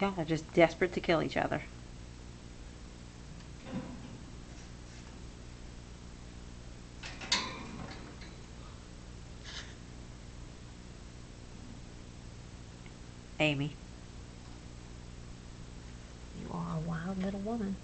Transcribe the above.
Yeah, they're just desperate to kill each other. Amy. You are a wild little woman.